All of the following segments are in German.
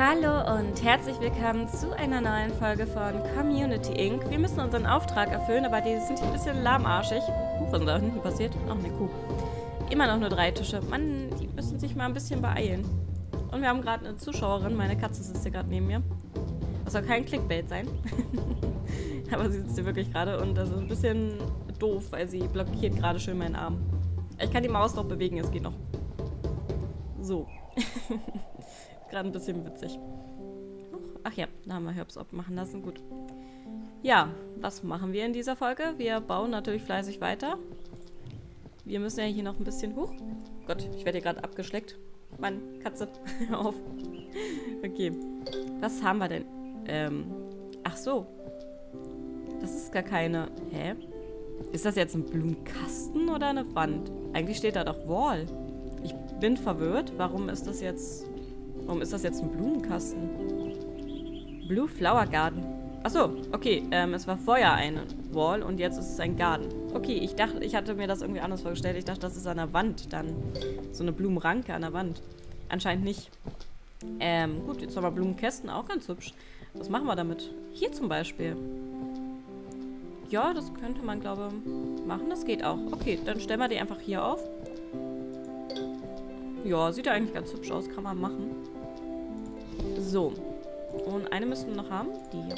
Hallo und herzlich willkommen zu einer neuen Folge von Community Inc. Wir müssen unseren Auftrag erfüllen, aber die sind hier ein bisschen lahmarschig. Huch, was ist da hinten passiert? Ach, eine Kuh. Immer noch nur drei Tische. Mann, die müssen sich mal ein bisschen beeilen. Und wir haben gerade eine Zuschauerin. Meine Katze sitzt hier gerade neben mir. Das soll kein Clickbait sein. aber sie sitzt hier wirklich gerade und das ist ein bisschen doof, weil sie blockiert gerade schön meinen Arm. Ich kann die Maus noch bewegen, es geht noch. So. Gerade ein bisschen witzig. Ach ja, da haben wir Herbs machen lassen. Gut. Ja, was machen wir in dieser Folge? Wir bauen natürlich fleißig weiter. Wir müssen ja hier noch ein bisschen hoch. Gott, ich werde hier gerade abgeschleckt. Mann, Katze, hör auf. Okay. Was haben wir denn? Ähm, ach so. Das ist gar keine... Hä? Ist das jetzt ein Blumenkasten oder eine Wand? Eigentlich steht da doch Wall. Ich bin verwirrt. Warum ist das jetzt... Warum ist das jetzt ein Blumenkasten? Blue Flower Garden. Achso, okay. Ähm, es war vorher eine Wall und jetzt ist es ein Garten. Okay, ich dachte, ich hatte mir das irgendwie anders vorgestellt. Ich dachte, das ist an der Wand dann. So eine Blumenranke an der Wand. Anscheinend nicht. Ähm, gut, jetzt haben wir Blumenkästen, auch ganz hübsch. Was machen wir damit? Hier zum Beispiel. Ja, das könnte man, glaube ich, machen. Das geht auch. Okay, dann stellen wir die einfach hier auf. Ja, sieht ja eigentlich ganz hübsch aus. Kann man machen. So. Und eine müssen wir noch haben. Die hier.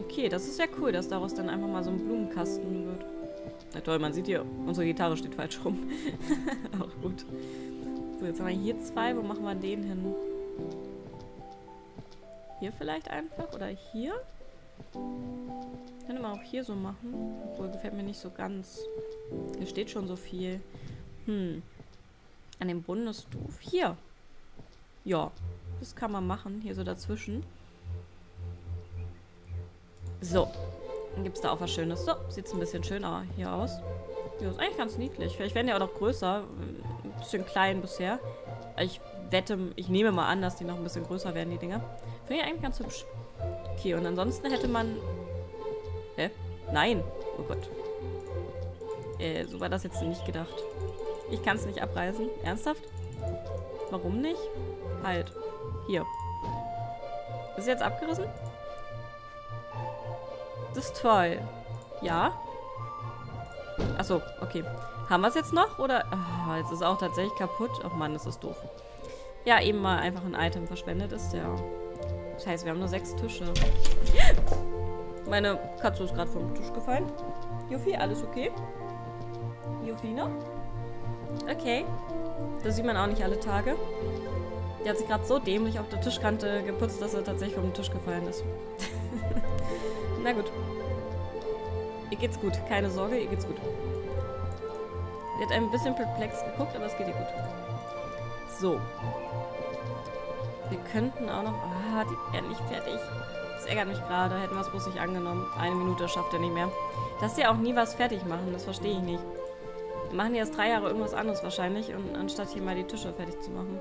Okay, das ist ja cool, dass daraus dann einfach mal so ein Blumenkasten wird. Na toll, man sieht hier, unsere Gitarre steht falsch rum. Auch gut. So, jetzt haben wir hier zwei. Wo machen wir den hin? Hier vielleicht einfach? Oder hier? Könnte man auch hier so machen. Obwohl, gefällt mir nicht so ganz. Hier steht schon so viel. Hm. An dem Bundesdorf. Hier. Ja, das kann man machen. Hier so dazwischen. So. Dann gibt es da auch was Schönes. So, sieht ein bisschen schöner hier aus. Ja, ist eigentlich ganz niedlich. Vielleicht werden die auch noch größer. Ein bisschen klein bisher. Ich wette, ich nehme mal an, dass die noch ein bisschen größer werden, die Dinger. Finde ich eigentlich ganz hübsch. Okay, und ansonsten hätte man... Hä? Nein. Oh Gott. Äh, so war das jetzt nicht gedacht. Ich kann es nicht abreißen. Ernsthaft? Warum nicht? Halt. Hier. Ist jetzt abgerissen? Das ist toll. Ja? Achso, okay. Haben wir es jetzt noch? Oder... Oh, jetzt ist es auch tatsächlich kaputt. Oh Mann, das ist doof. Ja, eben mal einfach ein Item verschwendet ist, ja. Scheiße, wir haben nur sechs Tische. Meine Katze ist gerade vom Tisch gefallen. Juffy, alles okay? Juffina? Okay. Das sieht man auch nicht alle Tage. Die hat sich gerade so dämlich auf der Tischkante geputzt, dass er tatsächlich vom Tisch gefallen ist. Na gut. Ihr geht's gut. Keine Sorge, ihr geht's gut. Sie hat ein bisschen perplex geguckt, aber es geht ihr gut. So. Wir könnten auch noch... Ah, die werden nicht fertig. Das ärgert mich gerade. Hätten wir es bloß nicht angenommen. Eine Minute schafft er nicht mehr. Dass sie auch nie was fertig machen, das verstehe ich nicht machen jetzt drei Jahre irgendwas anderes wahrscheinlich, und anstatt hier mal die Tische fertig zu machen.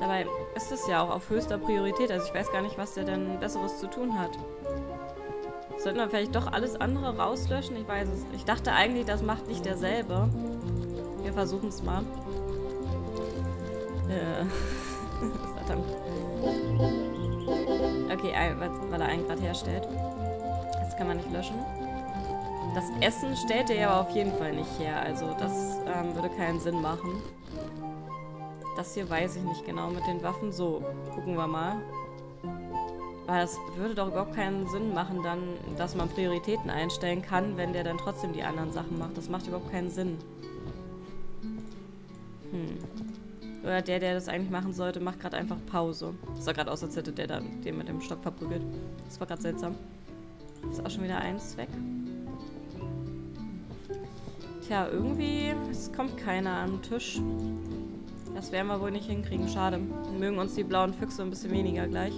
Dabei ist es ja auch auf höchster Priorität. Also ich weiß gar nicht, was der denn Besseres zu tun hat. Sollten wir vielleicht doch alles andere rauslöschen? Ich weiß es. Ich dachte eigentlich, das macht nicht derselbe. Wir versuchen es mal. Äh. Verdammt. Okay, weil er einen gerade herstellt. Das kann man nicht löschen. Das Essen stellt er aber auf jeden Fall nicht her. Also das ähm, würde keinen Sinn machen. Das hier weiß ich nicht genau mit den Waffen. So, gucken wir mal. Aber das würde doch überhaupt keinen Sinn machen, dann, dass man Prioritäten einstellen kann, wenn der dann trotzdem die anderen Sachen macht. Das macht überhaupt keinen Sinn. Hm. Oder der, der das eigentlich machen sollte, macht gerade einfach Pause. Das sah gerade aus, als hätte der dann den mit dem Stock verprügelt. Das war gerade seltsam. Ist auch schon wieder eins weg. Tja, irgendwie, es kommt keiner an den Tisch. Das werden wir wohl nicht hinkriegen. Schade. Mögen uns die blauen Füchse ein bisschen weniger gleich.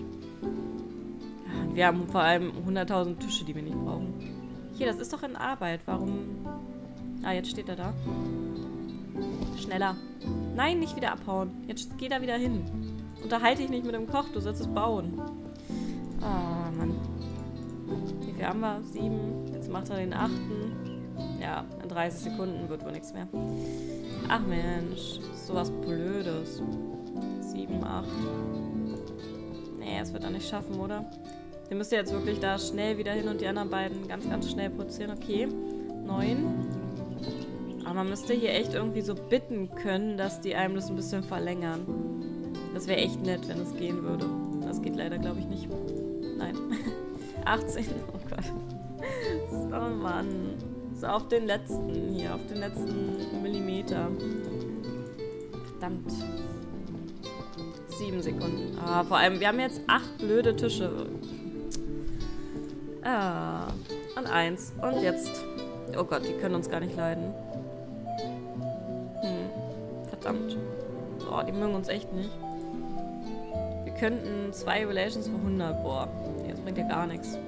Wir haben vor allem 100.000 Tische, die wir nicht brauchen. Hier, das ist doch in Arbeit. Warum... Ah, jetzt steht er da. Schneller. Nein, nicht wieder abhauen. Jetzt geh da wieder hin. Unterhalte dich nicht mit dem Koch, du sollst es bauen. Ah, Mann. Wie viel haben wir? Sieben. Jetzt macht er den achten. Ja, in 30 Sekunden wird wohl nichts mehr. Ach Mensch, sowas Blödes. 7, sieben, acht. Nee, das wird er nicht schaffen, oder? Der müsste jetzt wirklich da schnell wieder hin und die anderen beiden ganz, ganz schnell produzieren. Okay, neun. Aber man müsste hier echt irgendwie so bitten können, dass die einem das ein bisschen verlängern. Das wäre echt nett, wenn es gehen würde. Das geht leider, glaube ich, nicht. Nein. 18. Oh Gott. Oh Mann. So auf den letzten hier, auf den letzten Millimeter. Verdammt. Sieben Sekunden. Ah, vor allem, wir haben jetzt acht blöde Tische. Ah. Und eins. Und jetzt. Oh Gott, die können uns gar nicht leiden. Hm. Verdammt. Oh, die mögen uns echt nicht. Wir könnten zwei Relations für 100. Boah, das bringt ja gar nichts.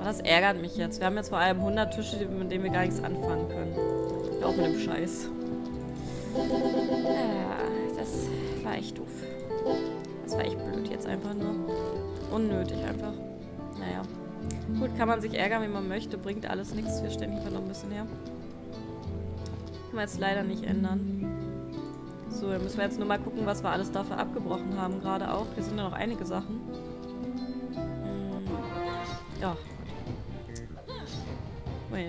Aber das ärgert mich jetzt. Wir haben jetzt vor allem 100 Tische, mit denen wir gar nichts anfangen können. Auch mit dem Scheiß. Ja, das war echt doof. Das war echt blöd jetzt einfach nur. Unnötig einfach. Naja. Gut, kann man sich ärgern, wie man möchte. Bringt alles nichts. Wir stellen hier noch ein bisschen her. Können wir jetzt leider nicht ändern. So, dann müssen wir jetzt nur mal gucken, was wir alles dafür abgebrochen haben. Gerade auch. Hier sind ja noch einige Sachen. Hm. Ja, Oh,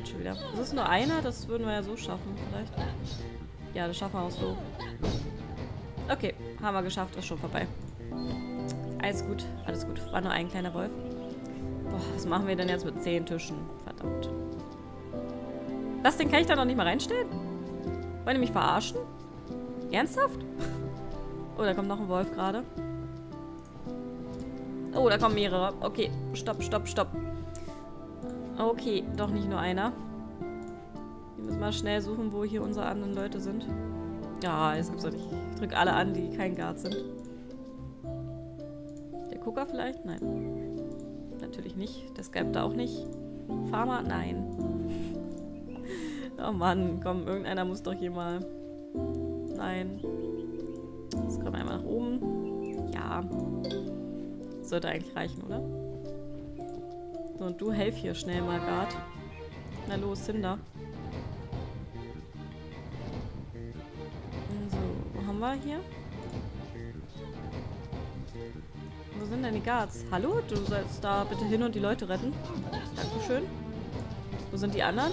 jetzt schon wieder. Das ist nur einer, das würden wir ja so schaffen, vielleicht. Ja, das schaffen wir auch so. Okay, haben wir geschafft, ist schon vorbei. Alles gut, alles gut. War nur ein kleiner Wolf. Boah, was machen wir denn jetzt mit zehn Tischen? Verdammt. Das Ding kann ich da noch nicht mal reinstellen? Wollen die mich verarschen? Ernsthaft? Oh, da kommt noch ein Wolf gerade. Oh, da kommen mehrere. Okay, stopp, stopp, stopp. Okay, doch nicht nur einer. Wir müssen mal schnell suchen, wo hier unsere anderen Leute sind. Ja, jetzt gibt's doch nicht. Ich drücke alle an, die kein Guard sind. Der Gucker vielleicht? Nein. Natürlich nicht. Der Skype da auch nicht. Farmer? Nein. oh Mann, komm, irgendeiner muss doch hier mal... Nein. Jetzt kommen wir einmal nach oben. Ja. Sollte eigentlich reichen, oder? So, und du helf hier schnell mal, Gard. Na los, Cinder. So, wo haben wir hier? Wo sind denn die Guards? Hallo? Du sollst da bitte hin und die Leute retten. Dankeschön. Wo sind die anderen?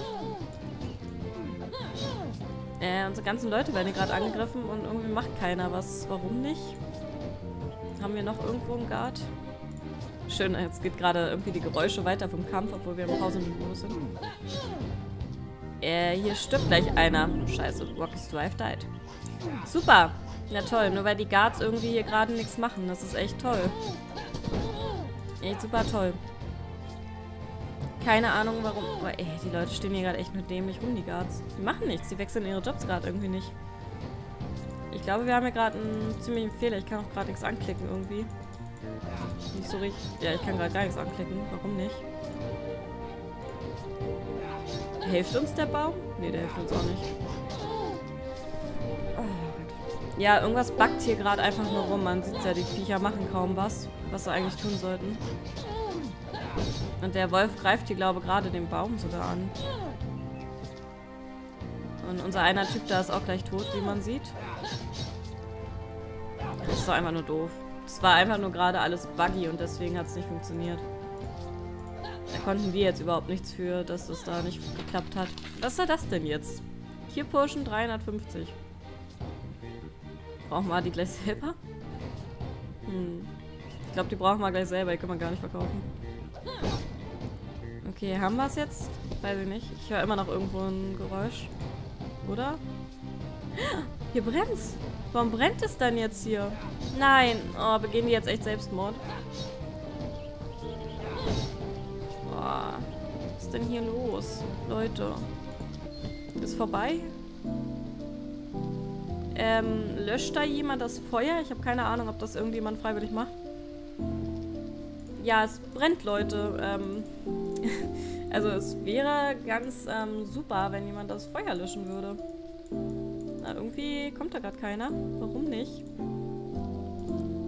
Äh, unsere ganzen Leute werden gerade angegriffen und irgendwie macht keiner was. Warum nicht? Haben wir noch irgendwo einen Guard? Schön, jetzt geht gerade irgendwie die Geräusche weiter vom Kampf, obwohl wir im Pausenmodus sind. Äh, hier stirbt gleich einer. Scheiße, Rocky's Drive died. Super. Na toll, nur weil die Guards irgendwie hier gerade nichts machen. Das ist echt toll. Echt super toll. Keine Ahnung warum. Aber ey, die Leute stehen hier gerade echt nur dämlich rum, die Guards. Die machen nichts. Die wechseln ihre Jobs gerade irgendwie nicht. Ich glaube, wir haben hier gerade einen ziemlichen Fehler. Ich kann auch gerade nichts anklicken irgendwie. Nicht so richtig. Ja, ich kann gerade gar nichts anklicken. Warum nicht? Hilft uns der Baum? Ne, der hilft uns auch nicht. Oh, ja, irgendwas backt hier gerade einfach nur rum. Man sieht ja, die Viecher machen kaum was, was sie eigentlich tun sollten. Und der Wolf greift hier, glaube ich, gerade den Baum sogar an. Und unser einer Typ da ist auch gleich tot, wie man sieht. Das ist doch einfach nur doof. Es war einfach nur gerade alles buggy und deswegen hat es nicht funktioniert. Da konnten wir jetzt überhaupt nichts für, dass das da nicht geklappt hat. Was soll das denn jetzt? Hier Potion 350. Brauchen wir die gleich selber? Hm. Ich glaube, die brauchen wir gleich selber. Die können wir gar nicht verkaufen. Okay, haben wir es jetzt? Weiß ich nicht. Ich höre immer noch irgendwo ein Geräusch. Oder? Hier brennt's. Warum brennt es dann jetzt hier? Nein. Oh, begehen die jetzt echt Selbstmord? Boah. Was ist denn hier los? Leute. Ist vorbei? Ähm, löscht da jemand das Feuer? Ich habe keine Ahnung, ob das irgendjemand freiwillig macht. Ja, es brennt, Leute. Ähm, also es wäre ganz ähm, super, wenn jemand das Feuer löschen würde. Na, irgendwie kommt da gerade keiner. Warum nicht?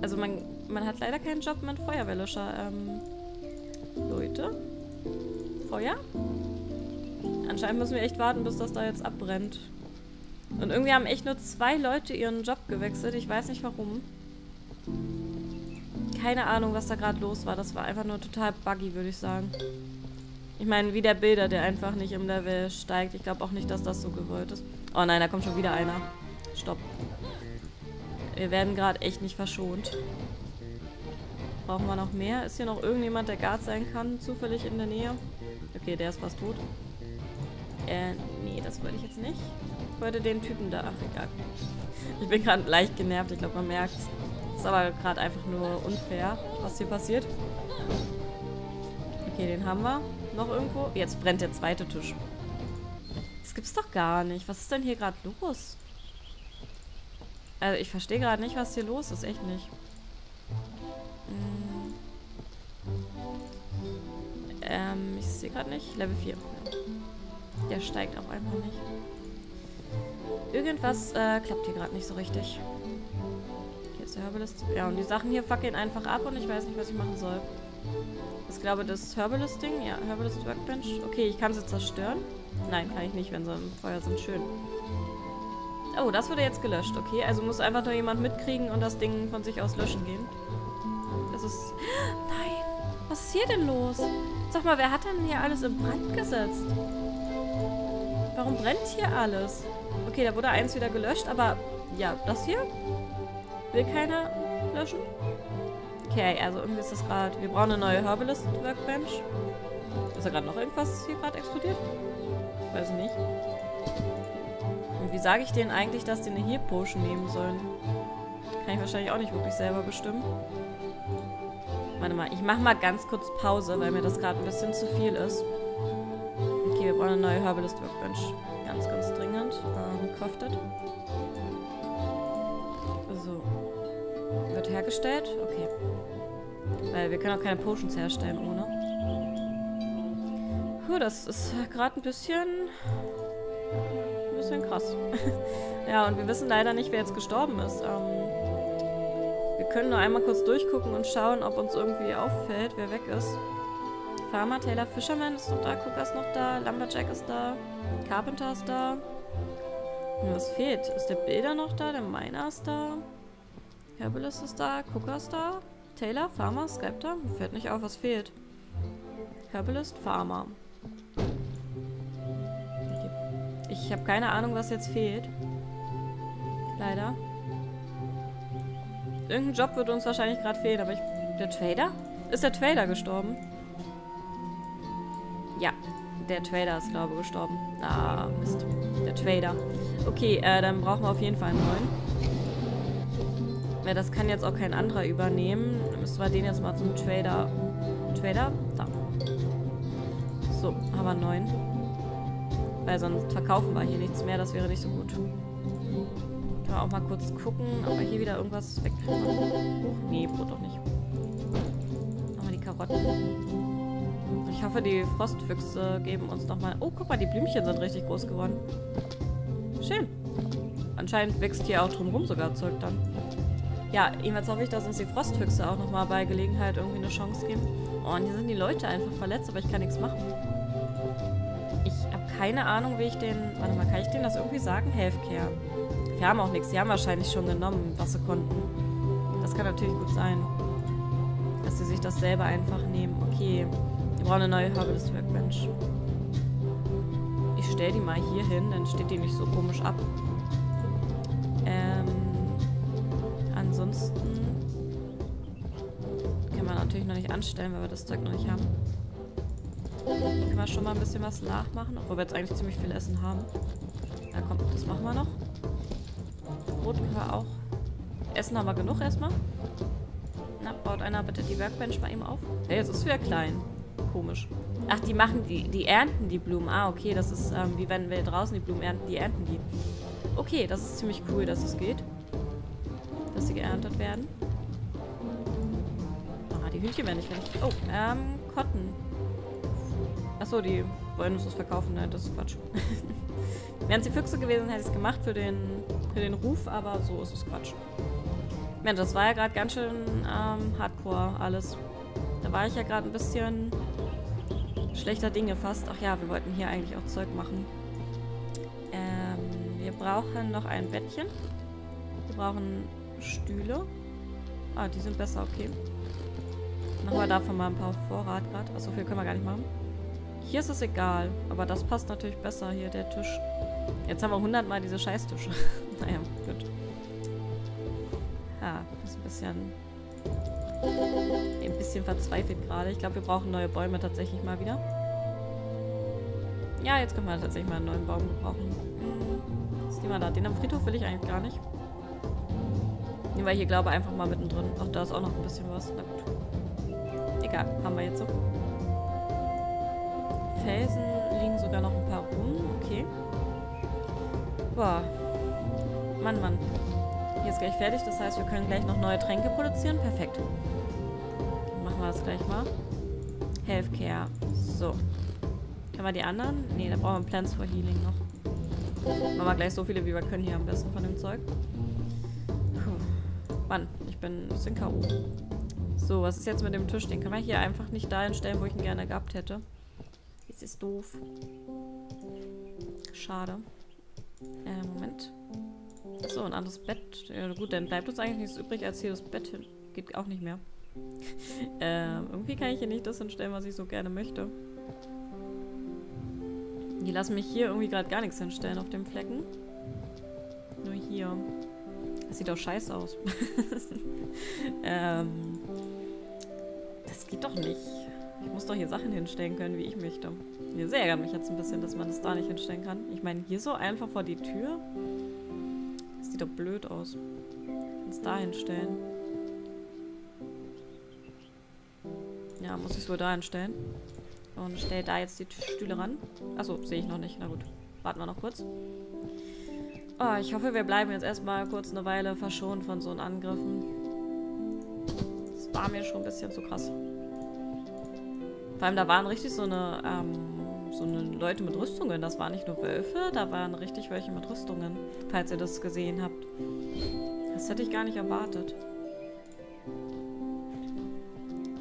Also man, man hat leider keinen Job mit Feuerwehrlöscher. Ähm, Leute? Feuer? Anscheinend müssen wir echt warten, bis das da jetzt abbrennt. Und irgendwie haben echt nur zwei Leute ihren Job gewechselt. Ich weiß nicht warum. Keine Ahnung, was da gerade los war. Das war einfach nur total buggy, würde ich sagen. Ich meine, wie der Bilder, der einfach nicht im Level steigt. Ich glaube auch nicht, dass das so gewollt ist. Oh nein, da kommt schon wieder einer. Stopp. Wir werden gerade echt nicht verschont. Brauchen wir noch mehr? Ist hier noch irgendjemand, der Guard sein kann, zufällig in der Nähe? Okay, der ist fast tot. Äh, nee, das wollte ich jetzt nicht. Ich wollte den Typen da. Ach, egal. Ich bin gerade leicht genervt, ich glaube, man merkt es. Ist aber gerade einfach nur unfair, was hier passiert. Okay, den haben wir. Noch irgendwo? Jetzt brennt der zweite Tisch. Das gibt's doch gar nicht. Was ist denn hier gerade los? Also ich verstehe gerade nicht, was hier los ist. Echt nicht. Hm. Ähm, ich sehe gerade nicht. Level 4. Der steigt auch einfach nicht. Irgendwas äh, klappt hier gerade nicht so richtig. Hier ist der Herbalist. Ja, und die Sachen hier fackeln einfach ab und ich weiß nicht, was ich machen soll. Ich glaube, das Herbalist-Ding. Ja, Herbalist Workbench. Okay, ich kann sie zerstören. Nein, kann ich nicht, wenn sie im Feuer sind. Schön. Oh, das wurde jetzt gelöscht. Okay, also muss einfach nur jemand mitkriegen und das Ding von sich aus löschen gehen. Das ist... Nein! Was ist hier denn los? Sag mal, wer hat denn hier alles in Brand gesetzt? Warum brennt hier alles? Okay, da wurde eins wieder gelöscht, aber... Ja, das hier? Will keiner löschen? Okay, also irgendwie ist das gerade... Wir brauchen eine neue Herbalist-Workbench. Ist da gerade noch irgendwas hier gerade explodiert? Weiß nicht. Und wie sage ich denen eigentlich, dass die eine Heal Potion nehmen sollen? Kann ich wahrscheinlich auch nicht wirklich selber bestimmen. Warte mal, ich mache mal ganz kurz Pause, weil mir das gerade ein bisschen zu viel ist. Okay, wir brauchen eine neue Herbalist Workbench. Ganz, ganz dringend. Ähm, crafted. So. Wird hergestellt? Okay. Weil wir können auch keine Potions herstellen ohne. Puh, das ist gerade ein bisschen bisschen krass. ja, und wir wissen leider nicht, wer jetzt gestorben ist. Ähm, wir können nur einmal kurz durchgucken und schauen, ob uns irgendwie auffällt, wer weg ist. Farmer, Taylor, Fisherman ist noch da, Cooker ist noch da, Lumberjack ist da, Carpenter ist da. Und was fehlt? Ist der Bilder noch da? Der Miner ist da? Herbalist ist da, Cooker ist da, Taylor, Farmer, Skypter? Mir fällt nicht auf, was fehlt. Herbalist, Farmer. Ich habe keine Ahnung, was jetzt fehlt. Leider. Irgendein Job wird uns wahrscheinlich gerade fehlen, aber ich... Der Trader? Ist der Trader gestorben? Ja, der Trader ist, glaube ich, gestorben. Ah, Mist. Der Trader. Okay, äh, dann brauchen wir auf jeden Fall einen neuen. Ja, das kann jetzt auch kein anderer übernehmen. Dann müssen wir den jetzt mal zum Trader... Trader? Da. So, haben wir neuen. Weil sonst verkaufen wir hier nichts mehr. Das wäre nicht so gut. Können wir auch mal kurz gucken, ob wir hier wieder irgendwas wegkriegen. Huch, nee, Brot doch nicht. Wir die Karotten. Ich hoffe, die Frostfüchse geben uns nochmal... Oh, guck mal, die Blümchen sind richtig groß geworden. Schön. Anscheinend wächst hier auch drumherum sogar Zeug dann. Ja, jedenfalls hoffe ich, dass uns die Frostfüchse auch nochmal bei Gelegenheit irgendwie eine Chance geben. Oh, und hier sind die Leute einfach verletzt, aber ich kann nichts machen keine Ahnung, wie ich den... Warte mal, kann ich denen das irgendwie sagen? Healthcare. Wir haben auch nichts. Die haben wahrscheinlich schon genommen, was sie konnten. Das kann natürlich gut sein. Dass sie sich das selber einfach nehmen. Okay. Wir brauchen eine neue Herbalist Workbench. Ich stelle die mal hier hin, dann steht die nicht so komisch ab. Ansonsten können wir natürlich noch nicht anstellen, weil wir das Zeug noch nicht haben. Hier können wir schon mal ein bisschen was nachmachen, obwohl wir jetzt eigentlich ziemlich viel Essen haben. Ja, komm, das machen wir noch. Brot können wir auch. Essen haben wir genug erstmal. Na, baut einer bitte die Workbench bei ihm auf. Hey, jetzt ist es wieder klein. Komisch. Ach, die machen die, die ernten die Blumen. Ah, okay, das ist ähm, wie wenn wir draußen die Blumen ernten, die ernten die. Okay, das ist ziemlich cool, dass es geht. Dass sie geerntet werden. Ah, die Hühnchen werden nicht fertig. Oh, ähm, Cotton. Achso, die wollen uns das verkaufen. Nein, das ist Quatsch. Wären es die Füchse gewesen, hätte ich es gemacht für den, für den Ruf, aber so ist es Quatsch. Mensch, das war ja gerade ganz schön ähm, hardcore alles. Da war ich ja gerade ein bisschen schlechter Dinge fast. Ach ja, wir wollten hier eigentlich auch Zeug machen. Ähm, wir brauchen noch ein Bettchen. Wir brauchen Stühle. Ah, die sind besser, okay. Machen wir davon mal ein paar Vorrat gerade. Achso, viel können wir gar nicht machen. Hier ist es egal, aber das passt natürlich besser hier, der Tisch. Jetzt haben wir hundertmal diese Scheißtische. naja, gut. Ja, ist ein bisschen... Ein bisschen verzweifelt gerade. Ich glaube, wir brauchen neue Bäume tatsächlich mal wieder. Ja, jetzt können wir tatsächlich mal einen neuen Baum gebrauchen. Was ist die mal da? Den am Friedhof will ich eigentlich gar nicht. Nehmen wir hier, glaube ich, einfach mal mittendrin. Ach, da ist auch noch ein bisschen was. Na gut. Egal, haben wir jetzt so. Felsen liegen sogar noch ein paar rum. Okay. Boah. Mann, Mann. Hier ist gleich fertig. Das heißt, wir können gleich noch neue Tränke produzieren. Perfekt. Dann machen wir das gleich mal. Healthcare. So. Können wir die anderen? Ne, da brauchen wir Plans for Healing noch. Machen wir gleich so viele, wie wir können hier am besten von dem Zeug. Mann, ich bin ein bisschen K.O. So, was ist jetzt mit dem Tisch? Den können wir hier einfach nicht dahin stellen, wo ich ihn gerne gehabt hätte. Das ist doof. Schade. Äh, Moment. So, ein anderes Bett. Ja, gut, dann bleibt uns eigentlich nichts übrig, als hier das Bett hin. Geht auch nicht mehr. ähm, irgendwie kann ich hier nicht das hinstellen, was ich so gerne möchte. Die lassen mich hier irgendwie gerade gar nichts hinstellen auf dem Flecken. Nur hier. Das sieht doch scheiße aus. ähm, das geht doch nicht. Ich muss doch hier Sachen hinstellen können, wie ich möchte. Das ärgert mich jetzt ein bisschen, dass man das da nicht hinstellen kann. Ich meine, hier so einfach vor die Tür. Das sieht doch blöd aus. es da hinstellen. Ja, muss ich es wohl da hinstellen. Und stelle da jetzt die Stühle ran. Achso, sehe ich noch nicht. Na gut. Warten wir noch kurz. Oh, ich hoffe, wir bleiben jetzt erstmal kurz eine Weile verschont von so Angriffen. Das war mir schon ein bisschen zu krass. Vor allem, da waren richtig so eine, ähm, so eine Leute mit Rüstungen. Das waren nicht nur Wölfe, da waren richtig welche mit Rüstungen. Falls ihr das gesehen habt. Das hätte ich gar nicht erwartet.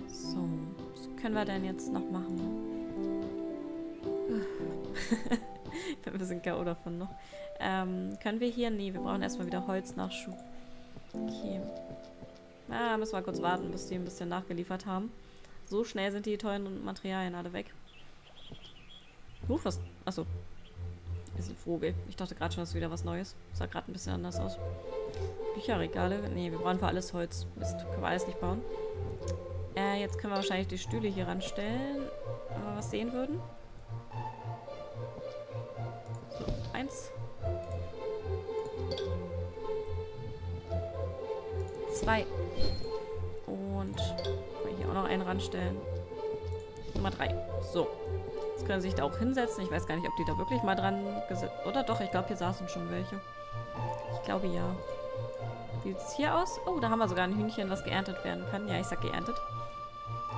So, was können wir denn jetzt noch machen? ich bin ein bisschen K.O. davon noch. Ähm, können wir hier? Nee, wir brauchen erstmal wieder Holznachschub. Okay. Ah, müssen wir kurz warten, bis die ein bisschen nachgeliefert haben. So schnell sind die tollen Materialien alle weg. Huch, was? Achso. Ist ein Vogel. Ich dachte gerade schon, das ist wieder was Neues. Sah gerade ein bisschen anders aus. Bücherregale. Nee, wir brauchen für alles Holz. Mist, können wir alles nicht bauen. Äh, jetzt können wir wahrscheinlich die Stühle hier ranstellen. Wenn wir was sehen würden. Eins. Zwei. Und kann hier auch noch einen ranstellen. Nummer drei. So. Jetzt können sie sich da auch hinsetzen. Ich weiß gar nicht, ob die da wirklich mal dran gesetzt... Oder doch, ich glaube, hier saßen schon welche. Ich glaube, ja. Wie sieht es hier aus? Oh, da haben wir sogar ein Hühnchen, was geerntet werden kann. Ja, ich sag geerntet.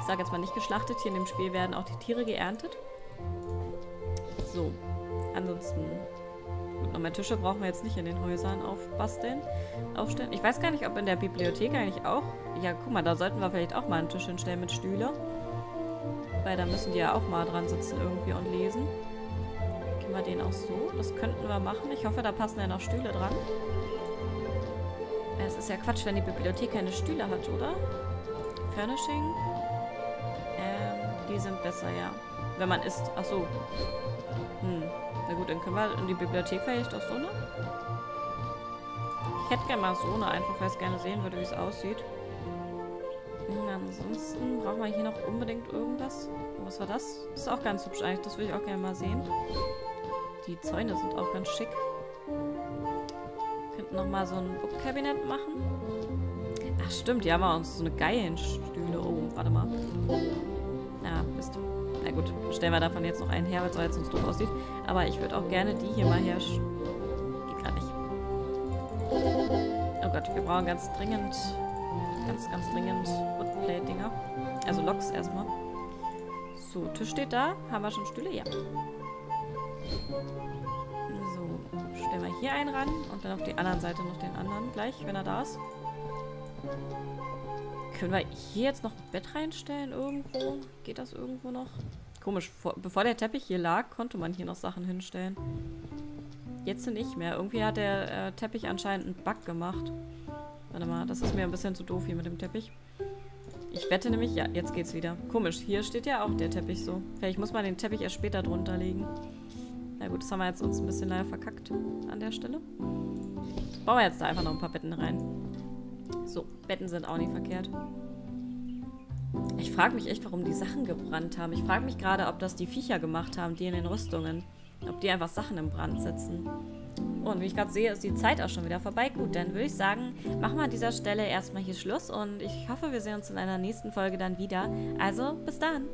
Ich sage jetzt mal nicht geschlachtet. Hier in dem Spiel werden auch die Tiere geerntet. So. Ansonsten Gut, noch mehr Tische brauchen wir jetzt nicht in den Häusern aufbasteln, aufstellen. Ich weiß gar nicht, ob in der Bibliothek eigentlich auch... Ja, guck mal, da sollten wir vielleicht auch mal einen Tisch hinstellen mit Stühle. Weil da müssen die ja auch mal dran sitzen irgendwie und lesen. Gehen wir den auch so. Das könnten wir machen. Ich hoffe, da passen ja noch Stühle dran. Es ist ja Quatsch, wenn die Bibliothek keine Stühle hat, oder? Furnishing. Ähm, die sind besser, ja. Wenn man isst. Ach so. Hm. Na gut, dann können wir in die Bibliothek vielleicht auch so eine. Ich hätte gerne mal so eine, einfach weil ich es gerne sehen würde, wie es aussieht. Und ansonsten brauchen wir hier noch unbedingt irgendwas. Was war das? Ist auch ganz hübsch eigentlich. Das würde ich auch gerne mal sehen. Die Zäune sind auch ganz schick. Wir könnten noch mal so ein Book-Kabinett machen. Ach stimmt, die haben wir uns so eine geilen Stühle. Oh, warte mal. Ja, Mist. Na gut, stellen wir davon jetzt noch einen her, weil es jetzt sonst doof aussieht. Aber ich würde auch gerne die hier mal her... Geht gerade nicht. Oh Gott, wir brauchen ganz dringend... Ganz, ganz dringend Woodplate-Dinger. Also Loks erstmal. So, Tisch steht da. Haben wir schon Stühle? Ja. So, stellen wir hier einen ran und dann auf die anderen Seite noch den anderen gleich, wenn er da ist. Können wir hier jetzt noch ein Bett reinstellen irgendwo? Geht das irgendwo noch? Komisch, vor, bevor der Teppich hier lag, konnte man hier noch Sachen hinstellen. Jetzt nicht mehr. Irgendwie hat der äh, Teppich anscheinend einen Bug gemacht. Warte mal, das ist mir ein bisschen zu doof hier mit dem Teppich. Ich wette nämlich, ja, jetzt geht's wieder. Komisch, hier steht ja auch der Teppich so. Vielleicht muss man den Teppich erst später drunter legen. Na gut, das haben wir jetzt uns ein bisschen leider verkackt an der Stelle. Bauen wir jetzt da einfach noch ein paar Betten rein. So, Betten sind auch nicht verkehrt. Ich frage mich echt, warum die Sachen gebrannt haben. Ich frage mich gerade, ob das die Viecher gemacht haben, die in den Rüstungen. Ob die einfach Sachen im Brand setzen. Und wie ich gerade sehe, ist die Zeit auch schon wieder vorbei. Gut, dann würde ich sagen, machen wir an dieser Stelle erstmal hier Schluss und ich hoffe, wir sehen uns in einer nächsten Folge dann wieder. Also, bis dann!